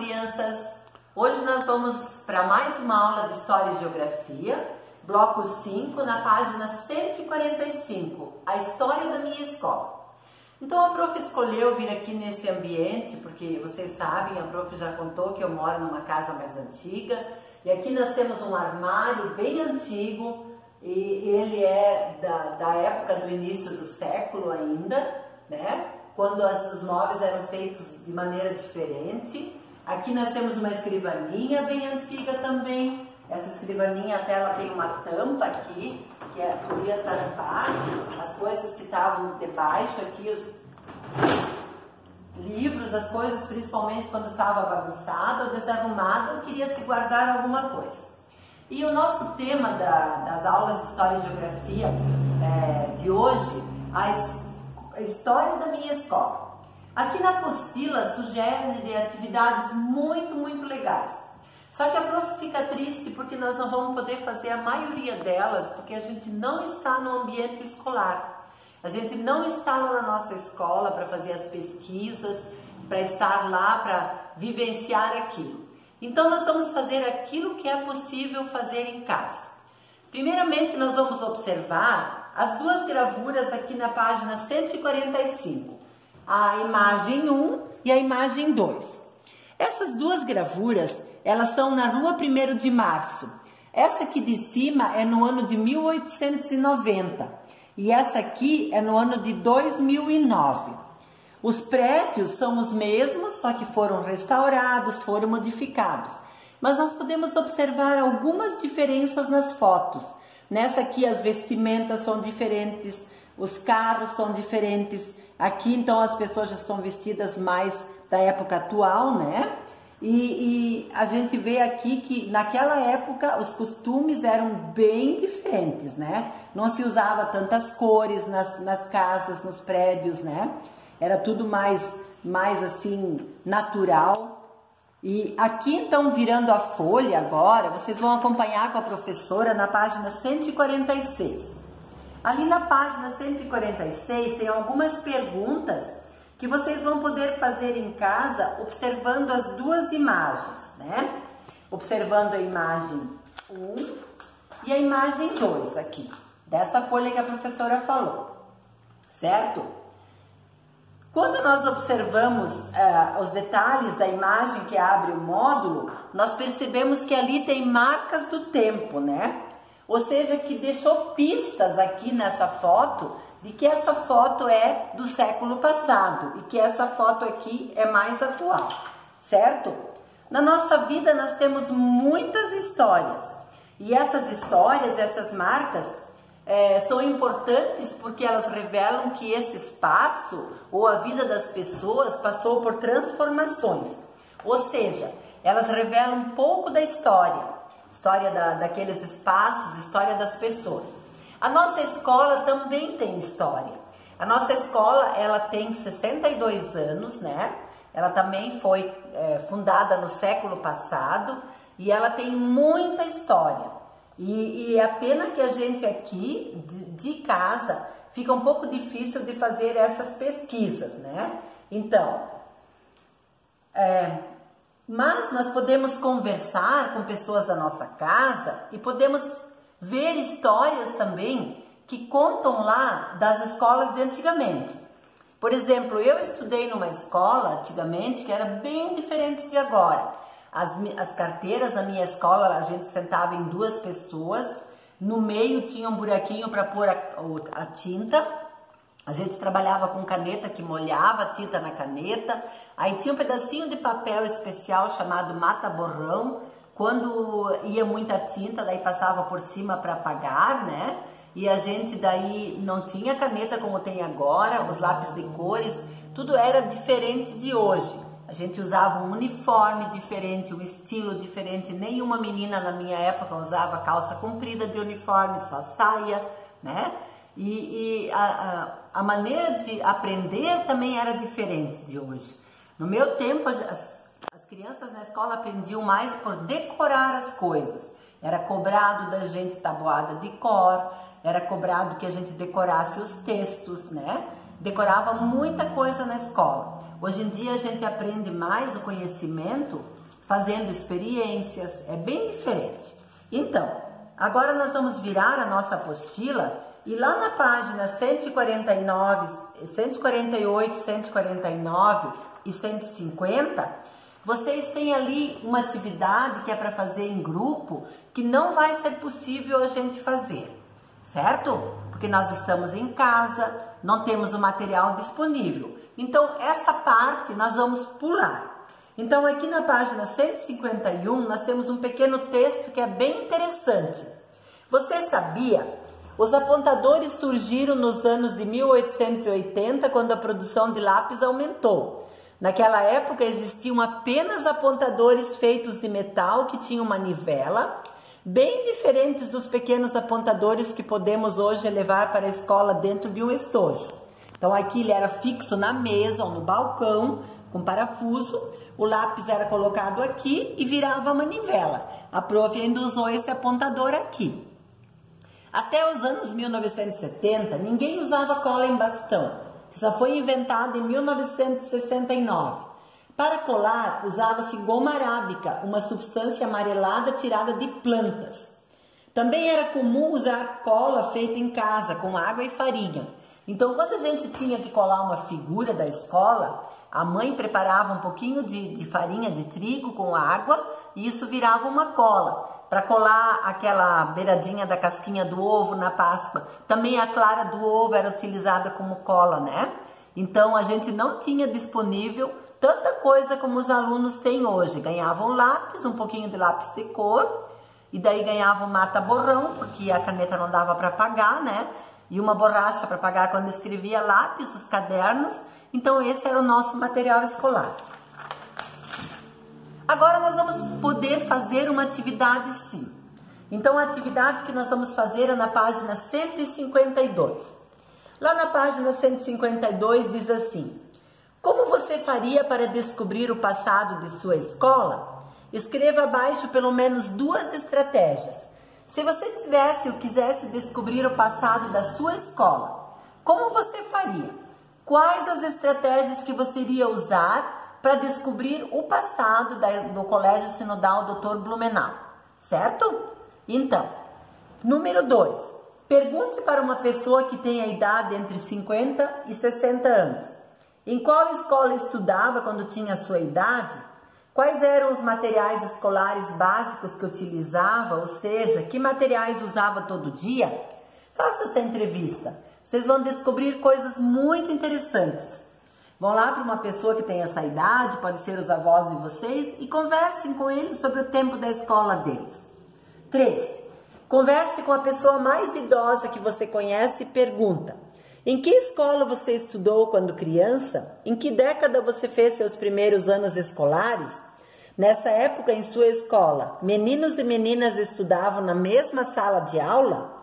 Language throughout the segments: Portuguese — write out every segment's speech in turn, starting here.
crianças! Hoje nós vamos para mais uma aula de História e Geografia, bloco 5, na página 145, a história da minha escola. Então a prof escolheu vir aqui nesse ambiente, porque vocês sabem, a prof já contou que eu moro numa casa mais antiga, e aqui nós temos um armário bem antigo, e ele é da, da época do início do século ainda, né? Quando os móveis eram feitos de maneira diferente. Aqui nós temos uma escrivaninha bem antiga também. Essa escrivaninha até ela tem uma tampa aqui, que é, podia tampar as coisas que estavam debaixo aqui, os livros, as coisas, principalmente quando estava bagunçado ou desarrumado, queria se guardar alguma coisa. E o nosso tema da, das aulas de História e Geografia é, de hoje, a, a história da minha escola. Aqui na apostila sugere atividades muito, muito legais. Só que a prof fica triste porque nós não vamos poder fazer a maioria delas porque a gente não está no ambiente escolar. A gente não está lá na nossa escola para fazer as pesquisas, para estar lá, para vivenciar aquilo. Então nós vamos fazer aquilo que é possível fazer em casa. Primeiramente nós vamos observar as duas gravuras aqui na página 145 a imagem 1 e a imagem 2. Essas duas gravuras, elas são na rua 1 de março. Essa aqui de cima é no ano de 1890 e essa aqui é no ano de 2009. Os prédios são os mesmos, só que foram restaurados, foram modificados. Mas nós podemos observar algumas diferenças nas fotos. Nessa aqui as vestimentas são diferentes, os carros são diferentes, Aqui então as pessoas já são vestidas mais da época atual, né? E, e, a gente vê aqui que naquela época os costumes eram bem diferentes, né? Não se usava tantas cores nas, nas casas, nos prédios, né? Era tudo mais, mais assim, natural. E aqui então, virando a folha agora, vocês vão acompanhar com a professora na página 146. Ali na página 146 tem algumas perguntas que vocês vão poder fazer em casa observando as duas imagens, né? Observando a imagem 1 e a imagem 2 aqui, dessa folha que a professora falou, certo? Quando nós observamos uh, os detalhes da imagem que abre o módulo, nós percebemos que ali tem marcas do tempo, né? Ou seja, que deixou pistas aqui nessa foto de que essa foto é do século passado e que essa foto aqui é mais atual, certo? Na nossa vida nós temos muitas histórias e essas histórias, essas marcas é, são importantes porque elas revelam que esse espaço ou a vida das pessoas passou por transformações, ou seja, elas revelam um pouco da história história da, daqueles espaços, história das pessoas. A nossa escola também tem história. A nossa escola ela tem 62 anos, né? Ela também foi é, fundada no século passado e ela tem muita história. E, e é pena que a gente aqui de, de casa fica um pouco difícil de fazer essas pesquisas, né? Então, é, mas nós podemos conversar com pessoas da nossa casa e podemos ver histórias também que contam lá das escolas de antigamente. Por exemplo, eu estudei numa escola antigamente que era bem diferente de agora. As, as carteiras na minha escola, a gente sentava em duas pessoas, no meio tinha um buraquinho para pôr a, a tinta a gente trabalhava com caneta que molhava tinta na caneta, aí tinha um pedacinho de papel especial chamado mata-borrão, quando ia muita tinta, daí passava por cima para apagar, né? E a gente daí não tinha caneta como tem agora, os lápis de cores, tudo era diferente de hoje. A gente usava um uniforme diferente, um estilo diferente. Nenhuma menina na minha época usava calça comprida de uniforme, só saia, né? E, e a, a, a, maneira de aprender também era diferente de hoje. No meu tempo, as, as crianças na escola aprendiam mais por decorar as coisas. Era cobrado da gente tabuada de cor, era cobrado que a gente decorasse os textos, né? decorava muita coisa na escola. Hoje em dia a gente aprende mais o conhecimento fazendo experiências, é bem diferente. Então, agora nós vamos virar a nossa apostila e lá na página 149, 148, 149 e 150, vocês têm ali uma atividade que é para fazer em grupo que não vai ser possível a gente fazer, certo? Porque nós estamos em casa, não temos o material disponível. Então, essa parte nós vamos pular. Então, aqui na página 151, nós temos um pequeno texto que é bem interessante. Você sabia? Os apontadores surgiram nos anos de 1880, quando a produção de lápis aumentou. Naquela época existiam apenas apontadores feitos de metal que tinham manivela, bem diferentes dos pequenos apontadores que podemos hoje levar para a escola dentro de um estojo. Então aqui ele era fixo na mesa ou no balcão, com parafuso, o lápis era colocado aqui e virava a manivela. A prof ainda usou esse apontador aqui. Até os anos 1970, ninguém usava cola em bastão, só foi inventada em 1969. Para colar, usava-se goma arábica, uma substância amarelada tirada de plantas. Também era comum usar cola feita em casa, com água e farinha. Então, quando a gente tinha que colar uma figura da escola, a mãe preparava um pouquinho de, de farinha de trigo com água e isso virava uma cola. Para colar aquela beiradinha da casquinha do ovo na Páscoa, também a clara do ovo era utilizada como cola, né? Então a gente não tinha disponível tanta coisa como os alunos têm hoje. Ganhavam lápis, um pouquinho de lápis de cor, e daí ganhavam mata borrão, porque a caneta não dava para pagar, né? e uma borracha para pagar quando escrevia lápis, os cadernos. Então esse era o nosso material escolar. Agora nós vamos poder fazer uma atividade sim. Então a atividade que nós vamos fazer é na página 152. Lá na página 152 diz assim: Como você faria para descobrir o passado de sua escola? Escreva abaixo pelo menos duas estratégias se você tivesse ou quisesse descobrir o passado da sua escola, como você faria? Quais as estratégias que você iria usar para descobrir o passado do Colégio Sinodal Dr. Blumenau? Certo? Então, número 2. Pergunte para uma pessoa que tem a idade entre 50 e 60 anos. Em qual escola estudava quando tinha sua idade Quais eram os materiais escolares básicos que utilizava, ou seja, que materiais usava todo dia? Faça essa entrevista. Vocês vão descobrir coisas muito interessantes. Vão lá para uma pessoa que tem essa idade, pode ser os avós de vocês, e conversem com eles sobre o tempo da escola deles. 3. Converse com a pessoa mais idosa que você conhece e pergunta: Em que escola você estudou quando criança? Em que década você fez seus primeiros anos escolares? Nessa época, em sua escola, meninos e meninas estudavam na mesma sala de aula?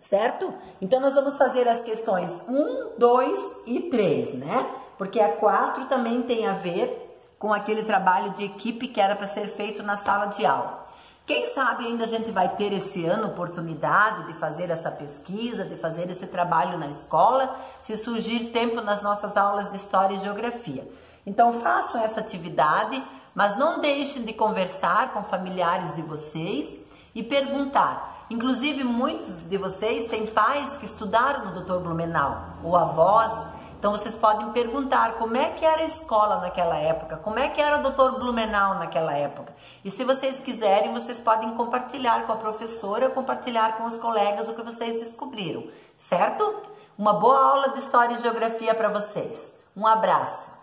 Certo? Então, nós vamos fazer as questões 1, 2 e 3, né? Porque a 4 também tem a ver com aquele trabalho de equipe que era para ser feito na sala de aula. Quem sabe ainda a gente vai ter esse ano oportunidade de fazer essa pesquisa, de fazer esse trabalho na escola, se surgir tempo nas nossas aulas de História e Geografia. Então façam essa atividade mas não deixem de conversar com familiares de vocês e perguntar. Inclusive, muitos de vocês têm pais que estudaram no Dr. Blumenau, ou avós, então vocês podem perguntar como é que era a escola naquela época, como é que era o Dr. Blumenau naquela época. E se vocês quiserem, vocês podem compartilhar com a professora, compartilhar com os colegas o que vocês descobriram, certo? Uma boa aula de História e Geografia para vocês. Um abraço.